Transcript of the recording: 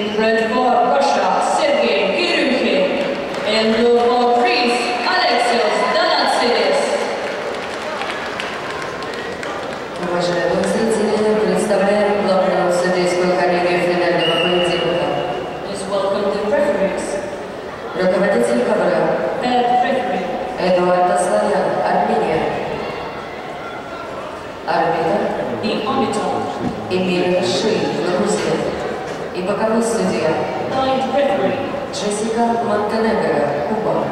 In red for Russia, Sergei Kirюхин. In blue for Greece, Alexios Donatsidis. Уважаемые зрители, представляем главную судейскую коллегию финального поединка. Please welcome the referees. Руководитель ковра Head referee, Эдуард Асланян, Армения. Арбитр the arbiter. Эмиль Ши, Грузия. И боковой судья Ninth referee, Джессика Монтенегро, Куба.